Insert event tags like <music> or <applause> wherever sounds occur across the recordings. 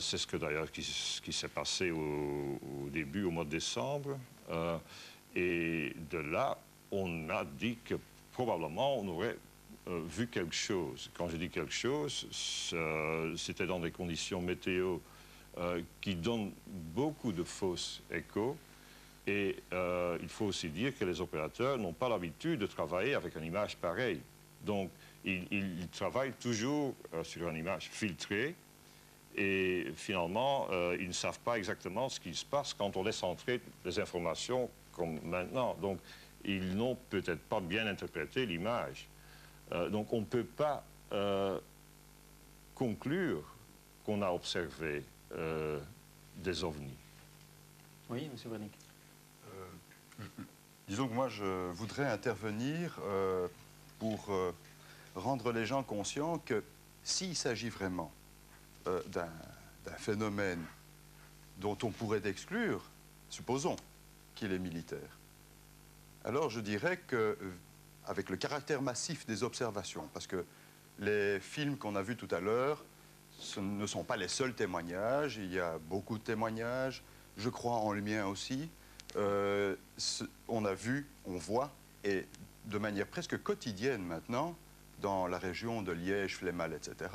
C'est ce que d'ailleurs qui, s'est passé au, début, au mois de décembre. Euh, et de là, on a dit que probablement on aurait euh, vu quelque chose. Quand je dis quelque chose, c'était dans des conditions météo euh, qui donnent beaucoup de fausses échos. Et il faut aussi dire que les opérateurs n'ont pas l'habitude de travailler avec une image pareille. Donc, ils, travaillent toujours sur une image filtrée. Et finalement, euh, ils ne savent pas exactement ce qui se passe quand on laisse entrer les informations comme maintenant. Donc, ils n'ont peut-être pas bien interprété l'image. Euh, donc, on ne peut pas euh, conclure qu'on a observé euh, des ovnis. Oui, Monsieur Brennick. Disons que moi, je voudrais intervenir euh, pour euh, rendre les gens conscients que s'il s'agit vraiment euh, d'un phénomène dont on pourrait exclure, supposons qu'il est militaire, alors je dirais que, euh, avec le caractère massif des observations, parce que les films qu'on a vus tout à l'heure, ce ne sont pas les seuls témoignages, il y a beaucoup de témoignages, je crois en le mien aussi. Euh, on a vu, on voit, et de manière presque quotidienne maintenant, dans la région de Liège, Flémal, etc.,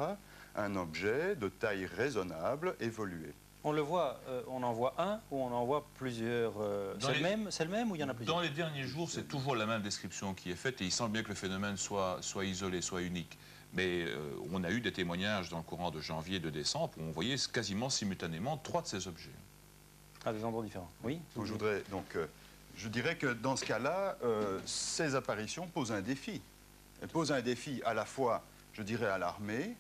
un objet de taille raisonnable évoluer. On le voit, euh, on en voit un ou on en voit plusieurs. euh, c'est les- le même, c'est le même ou il y en a plusieurs? Dans les derniers jours, c'est toujours la même description qui est faite et il semble bien que le phénomène soit, soit isolé, soit unique. Mais euh, on a eu des témoignages dans le courant de janvier, de décembre, où on voyait quasiment simultanément trois de ces objets. à des endroits différents. Oui. Donc, je voudrais donc, euh, je dirais que dans ce cas-là, euh, ces apparitions posent un défi. Elles posent un défi à la fois, je dirais, à l'armée,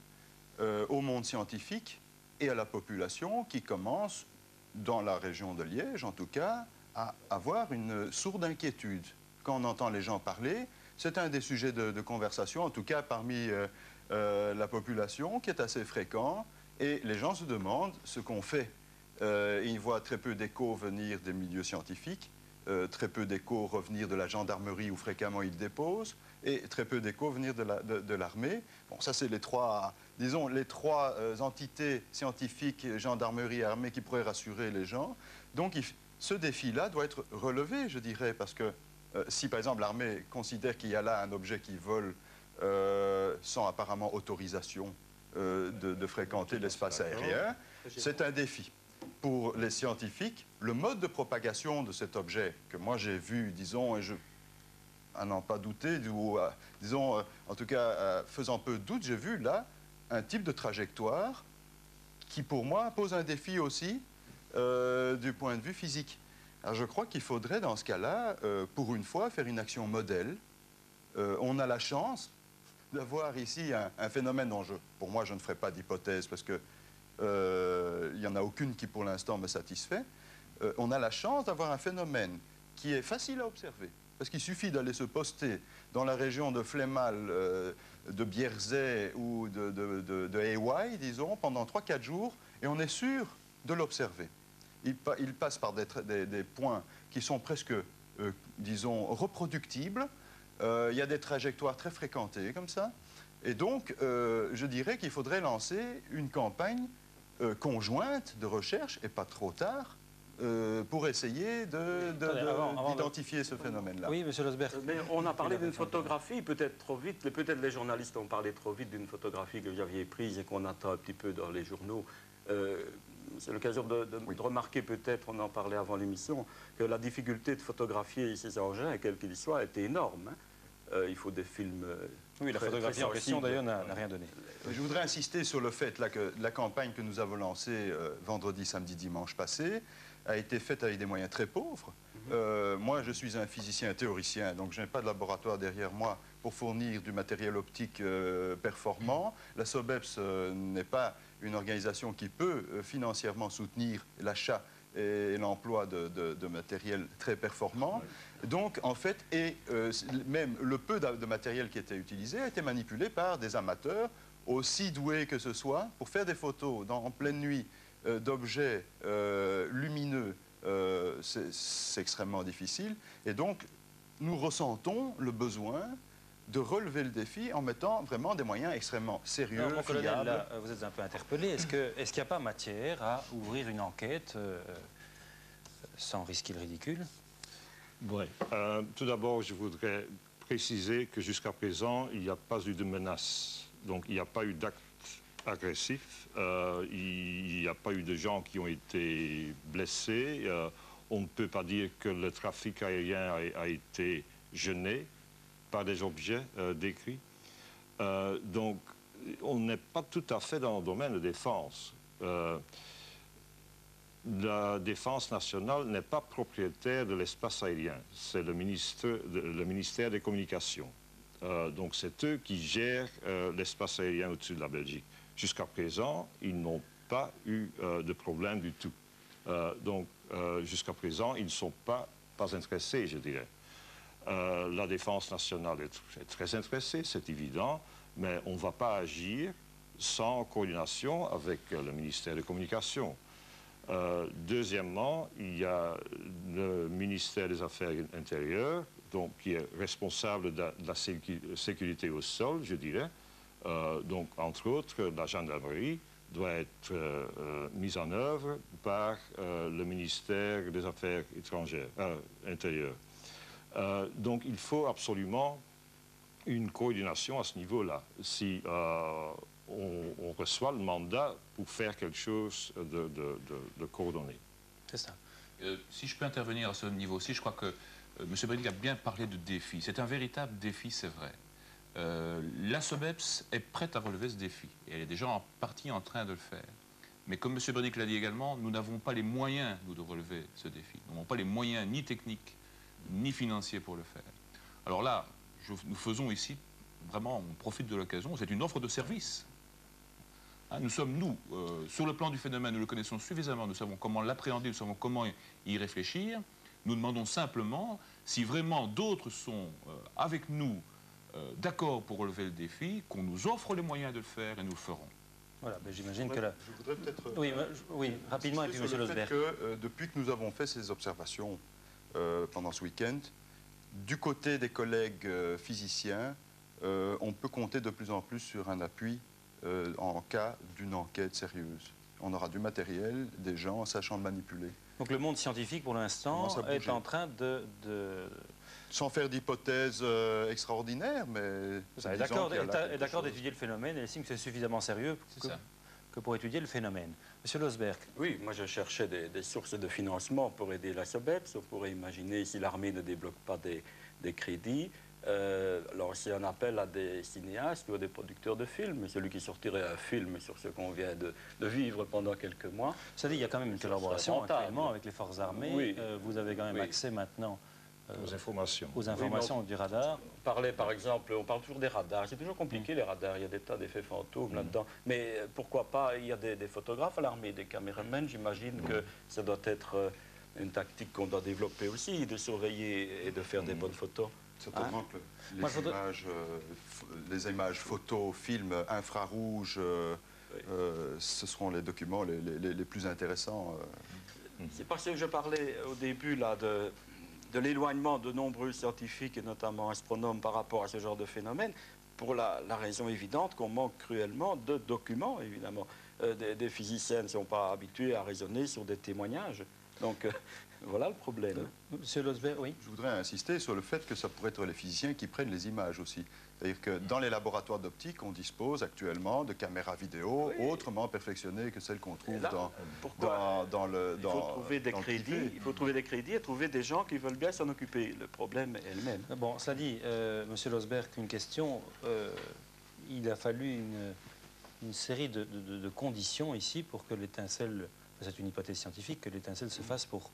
euh, au monde scientifique et à la population qui commence, dans la région de Liège en tout cas, à avoir une sourde inquiétude. Quand on entend les gens parler, c'est un des sujets de, conversation, en tout cas parmi euh, euh, la population, qui est assez fréquent. Et les gens se demandent ce qu'on fait. Ils voient très peu d'échos venir des milieux scientifiques, euh, très peu d'échos revenir de la gendarmerie où fréquemment ils déposent, et très peu d'échos venir de la- de- de l'armée. bon, ça c'est les trois, disons, les trois euh, entités scientifiques, gendarmerie et armée, qui pourraient rassurer les gens. Donc il ce défi-là doit être relevé, je dirais, parce que euh, si par exemple l'armée considère qu'il y a là un objet qui vole sans apparemment autorisation de, de fréquenter l'espace aérien, c'est un défi. Pour les scientifiques, le mode de propagation de cet objet que moi j'ai vu, disons, et à n'en pas douter, ou euh, disons, euh, en tout cas, euh, faisant peu de doute, j'ai vu là un type de trajectoire qui, pour moi, pose un défi aussi du point de vue physique. Alors, je crois qu'il faudrait, dans ce cas-là, pour une fois, faire une action modèle. On a la chance d'avoir ici un, phénomène dont, je, pour moi, je ne ferai pas d'hypothèse parce que il n'y en a aucune qui, pour l'instant, me satisfait. Euh, on a la chance d'avoir un phénomène qui est facile à observer. Parce qu'il suffit d'aller se poster dans la région de Flémal, euh, de Bierzet ou de, de, Hawaii, disons, pendant 3-4 jours, et on est sûr de l'observer. Il, pa- il passe par des, points qui sont presque, euh, disons, reproductibles. Euh, il y a des trajectoires très fréquentées comme ça. Et donc, euh, je dirais qu'il faudrait lancer une campagne euh, conjointe de recherche, et pas trop tard, euh, pour essayer de- de- de- d'identifier ce phénomène-là. Oui, Monsieur Losberg. Mais on a parlé d'une photographie, peut-être trop vite, mais peut-être les journalistes ont parlé trop vite d'une photographie que vous aviez prise et qu'on attend un petit peu dans les journaux. Euh, c'est l'occasion de, de- Oui. de remarquer, peut-être, on en parlait avant l'émission, que la difficulté de photographier ces engins, quels qu'ils soient, est énorme. hein. Euh, il faut des films. Euh, Oui, la photographie en question, d'ailleurs, n'a rien donné. Je voudrais insister sur le fait là, que la campagne que nous avons lancée euh, vendredi, samedi, dimanche passé a été faite avec des moyens très pauvres. Euh, moi, je suis un physicien théoricien, donc je n'ai pas de laboratoire derrière moi pour fournir du matériel optique euh, performant. La SOBEPS euh, n'est pas une organisation qui peut euh, financièrement soutenir l'achat et l'emploi de, de- de matériel très performant. Donc, en fait, et euh, même le peu de matériel qui était utilisé a été manipulé par des amateurs, aussi doués que ce soit, pour faire des photos dans- en pleine nuit euh, d'objets euh, lumineux. c'est extrêmement difficile. Et donc, nous ressentons le besoin de relever le défi en mettant vraiment des moyens extrêmement sérieux, Alors, mon colonel, fiables. là, euh, vous êtes un peu interpellé. Est-ce qu'il n'y a pas matière à ouvrir une enquête euh, sans risquer le ridicule Ouais. Euh, tout d'abord, je voudrais préciser que jusqu'à présent, il n'y a pas eu de menace. Donc, il n'y a pas eu d'acte agressif. Euh, il n'y a pas eu de gens qui ont été blessés. Euh, on ne peut pas dire que le trafic aérien a, a été gêné par des objets euh, décrits. Euh, donc, on n'est pas tout à fait dans le domaine de défense. Euh, la défense nationale n'est pas propriétaire de l'espace aérien. C'est le, le ministère des Communications. Donc c'est eux qui gèrent l'espace aérien au-dessus de la Belgique. Jusqu'à présent, ils n'ont pas eu de problème du tout. Donc jusqu'à présent, ils ne sont pas, pas intéressés, je dirais. Euh, la défense nationale est, tr- est très intéressée, c'est évident, mais on ne va pas agir sans coordination avec euh, le ministère des Communications. Euh, deuxièmement, il y a le ministère des Affaires intérieures, donc, qui est responsable de la, sécurité au sol, je dirais. Donc, entre autres, la gendarmerie doit être mise en œuvre par le ministère des Affaires étrangères, intérieures. Euh, donc, il faut absolument une coordination à ce niveau-là. Si euh, on, on reçoit le mandat pour faire quelque chose de, de- de- de coordonné. C'est ça. Euh, si je peux intervenir à ce niveau-ci, je crois que euh, M. Brinnick a bien parlé de défi. C'est un véritable défi, c'est vrai. Euh, la SOBEPS est prête à relever ce défi. Et elle est déjà en partie en train de le faire. Mais comme M. Brinnick l'a dit également, nous n'avons pas les moyens, nous, de relever ce défi. Nous n'avons pas les moyens ni techniques, ni financiers pour le faire. Alors là, je- nous faisons ici, vraiment, on profite de l'occasion, c'est une offre de service. Hein, nous sommes, nous, euh, sur le plan du phénomène, nous le connaissons suffisamment, nous savons comment l'appréhender, nous savons comment y réfléchir. Nous demandons simplement si vraiment d'autres sont euh, avec nous euh, d'accord pour relever le défi, qu'on nous offre les moyens de le faire et nous le ferons. Voilà, ben, j'imagine que là. Je voudrais peut-être... Oui, euh, rapidement, et puis M. le fait Losberg. que, euh, depuis que nous avons fait ces observations pendant ce week-end, du côté des collègues euh, physiciens, euh, on peut compter de plus en plus sur un appui euh, en cas d'une enquête sérieuse. On aura du matériel, des gens sachant le manipuler. Donc le monde scientifique, pour l'instant, est en train de. de- Sans faire d'hypothèses euh, extraordinaires, mais... Ça, est d'accord d'étudier le phénomène et estime que c'est suffisamment sérieux C'est que, ça. Que pour étudier le phénomène. Monsieur Losberg, Oui, moi je cherchais des, des sources de financement pour aider la SOBEPS. On pourrait imaginer si l'armée ne débloque pas des, des crédits, euh, lancer un appel à des cinéastes ou à des producteurs de films. Celui qui sortirait un film sur ce qu'on vient de, de vivre pendant quelques mois. ça dit, il y a quand même une collaboration actuellement avec les forces armées. Oui. Euh, vous avez quand même Oui. accès maintenant Aux informations. aux informations du radar. On parlait par exemple, on parle toujours des radars. C'est toujours compliqué les radars, il y a des tas d'effets fantômes là-dedans. Mais euh, pourquoi pas, il y a des, des photographes à l'armée, des caméramans, j'imagine que ça doit être euh, une tactique qu'on doit développer aussi, de surveiller et de faire des bonnes photos. Certainement que les, Moi, je voudrais- images, euh, les images photos, films infrarouges, euh, Oui. euh, ce seront les documents les, les- les- les plus intéressants. euh. C'est parce que je parlais au début là de, de l'éloignement de nombreux scientifiques et notamment astronomes par rapport à ce genre de phénomène, pour la, raison évidente qu'on manque cruellement de documents, évidemment. Euh, des, des physiciens ne sont pas habitués à raisonner sur des témoignages. Donc euh, voilà le problème. Monsieur Losberg, oui. Je voudrais insister sur le fait que ça pourrait être les physiciens qui prennent les images aussi. C'est-à-dire que dans les laboratoires d'optique, on dispose actuellement de caméras vidéo Oui. autrement perfectionnées que celles qu'on trouve là, dans, pourquoi dans, dans le il dans, faut trouver des crédits, il faut trouver des crédits et trouver des gens qui veulent bien s'en occuper. Le problème est le même. Bon, cela dit, euh, Monsieur Losberg, une question. euh, il a fallu une, une série de, de- de- de conditions ici pour que l'étincelle, c'est une hypothèse scientifique, que l'étincelle se fasse pour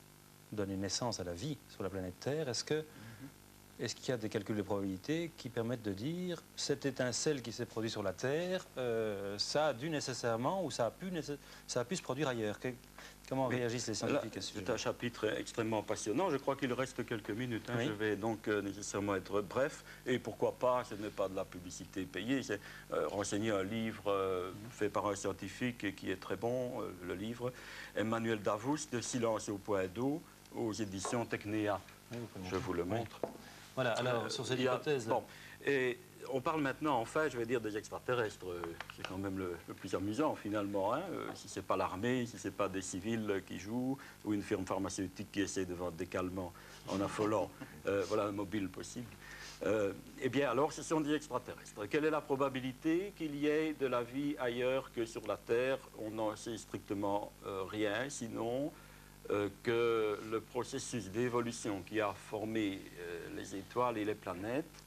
donner naissance à la vie sur la planète Terre. Est-ce que est-ce qu'il y a des calculs de probabilité qui permettent de dire cette étincelle qui s'est produite sur la Terre, euh, ça a dû nécessairement ou ça a pu, ça a pu se produire ailleurs? Que- Comment réagissent les scientifiques à ce sujet C'est un chapitre extrêmement passionnant. Je crois qu'il reste quelques minutes. hein. Oui. Je vais donc euh, nécessairement être bref. Et pourquoi pas, ce n'est pas de la publicité payée, c'est euh, renseigner un livre euh, fait par un scientifique qui est très bon, le livre. Emmanuel Davous, de Silence au point d'eau, aux éditions Technéa. Oui, Je vous le Oui. montre. Voilà, alors Euh, sur cette a- hypothèse. bon, Et on parle maintenant, enfin, je vais dire des extraterrestres. Euh, C'est quand même le, le plus amusant, finalement. hein. Euh, Si c'est pas l'armée, si c'est pas des civils qui jouent, ou une firme pharmaceutique qui essaie de vendre des calmants en affolant, euh, voilà un mobile possible. Euh, eh bien, alors, ce sont des extraterrestres. Quelle est la probabilité qu'il y ait de la vie ailleurs que sur la Terre? On n'en sait strictement euh, rien, sinon euh, que le processus d'évolution qui a formé euh, les étoiles et les planètes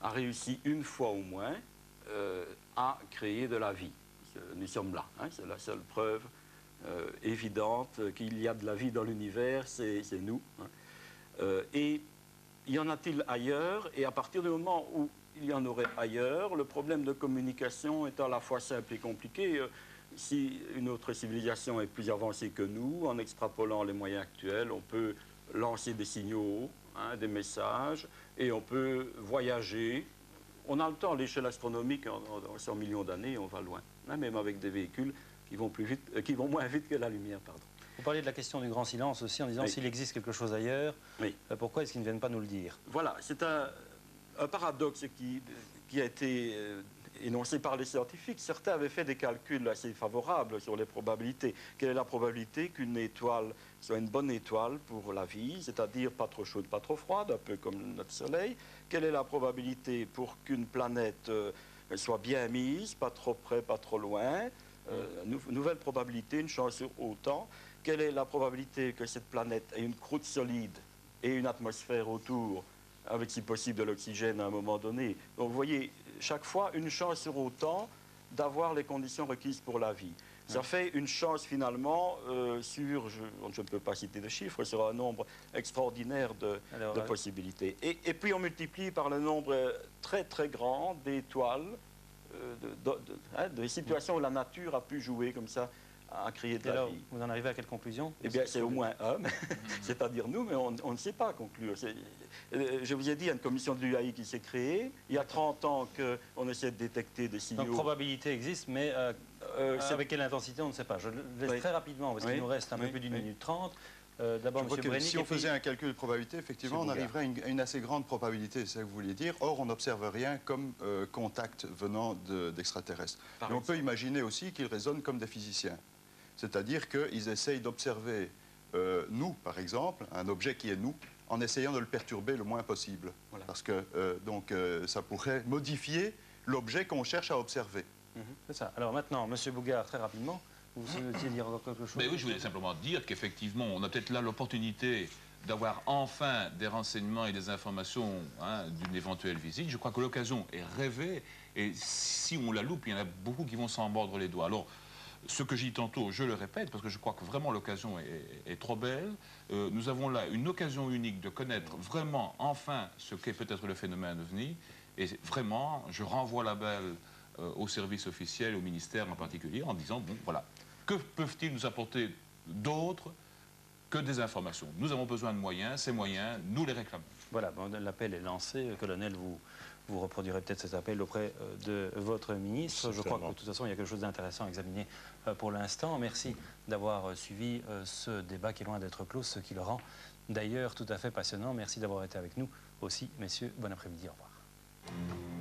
a réussi une fois au moins euh, à créer de la vie. Nous sommes là, hein, c'est la seule preuve évidente qu'il y a de la vie dans l'univers, c'est nous. hein. Et y en a-t-il ailleurs? Et à partir du moment où il y en aurait ailleurs, le problème de communication est à la fois simple et compliqué. Si une autre civilisation est plus avancée que nous, en extrapolant les moyens actuels, on peut lancer des signaux, hein, des messages, et on peut voyager. On a le temps, à l'échelle astronomique, en, en- en 100 millions d'années, on va loin, hein, même avec des véhicules qui vont, plus vite, euh, qui vont moins vite que la lumière. Pardon. Vous parliez de la question du grand silence aussi en disant Oui. s'il existe quelque chose ailleurs, Oui. euh, pourquoi est-ce qu'ils ne viennent pas nous le dire? Voilà, c'est un, un paradoxe qui, qui a été euh, énoncé par les scientifiques. Certains avaient fait des calculs assez favorables sur les probabilités. Quelle est la probabilité qu'une étoile soit une bonne étoile pour la vie, c'est-à-dire pas trop chaude, pas trop froide, un peu comme notre Soleil? Quelle est la probabilité pour qu'une planète euh, soit bien mise, pas trop près, pas trop loin? Euh, nou- Nouvelle probabilité, une chance sur autant. Quelle est la probabilité que cette planète ait une croûte solide et une atmosphère autour, avec si possible de l'oxygène à un moment donné. Donc vous voyez, chaque fois, une chance sur autant d'avoir les conditions requises pour la vie. Ça fait une chance finalement euh, sur, je, je ne peux pas citer de chiffres, sur un nombre extraordinaire de, Alors, de euh, possibilités. Et, et puis on multiplie par le nombre euh, très très grand d'étoiles, euh, de- hein, des situations où la nature a pu jouer comme ça à créer de et la alors, vie. vous en arrivez à quelle conclusion? Eh bien, c'est au moins un, <laughs> c'est-à-dire nous, mais on, on ne sait pas conclure. Euh, Je vous ai dit, il y a une commission de l'UAI qui s'est créée. Il y a 30 ans qu'on essaie de détecter des signaux. Donc probabilité existe, mais euh, Euh, c'est- avec quelle intensité, on ne sait pas. Je le laisse Oui. très rapidement, parce qu'il Oui. nous reste un peu plus d'une Oui. minute trente. Euh, D'abord, M. Brennick. si on puis- faisait un calcul de probabilité, effectivement, on arriverait à une, à une assez grande probabilité, c'est ça que vous vouliez dire. Or, on n'observe rien comme euh, contact venant de- d'extraterrestres. On exemple. peut imaginer aussi qu'ils raisonnent comme des physiciens. C'est-à-dire qu'ils essayent d'observer euh, nous, par exemple, un objet qui est nous, en essayant de le perturber le moins possible. Voilà. Parce que euh, donc, euh, ça pourrait modifier l'objet qu'on cherche à observer. C'est ça. Alors maintenant, M. Bougard, très rapidement, vous souhaitiez dire encore quelque chose? Mais oui, je voulais simplement dire qu'effectivement, on a peut-être là l'opportunité d'avoir enfin des renseignements et des informations hein, d'une éventuelle visite. Je crois que l'occasion est rêvée et si on la loupe, il y en a beaucoup qui vont s'en mordre les doigts. Alors, ce que j'ai dit tantôt, je le répète, parce que je crois que vraiment l'occasion est, trop belle. Euh, nous avons là une occasion unique de connaître vraiment, enfin, ce qu'est peut-être le phénomène OVNI. Et vraiment, je renvoie la balle euh, au service officiel, au ministère en particulier, en disant, bon, voilà, que peuvent-ils nous apporter d'autre que des informations? Nous avons besoin de moyens, ces moyens, nous les réclamons. Voilà, bon, l'appel est lancé. Colonel, vous, vous reproduirez peut-être cet appel auprès euh, de votre ministre. Je crois que de toute façon, il y a quelque chose d'intéressant à examiner euh, pour l'instant. Merci d'avoir euh, suivi ce débat qui est loin d'être clos, ce qui le rend d'ailleurs tout à fait passionnant. Merci d'avoir été avec nous aussi, messieurs. Bon après-midi, au revoir.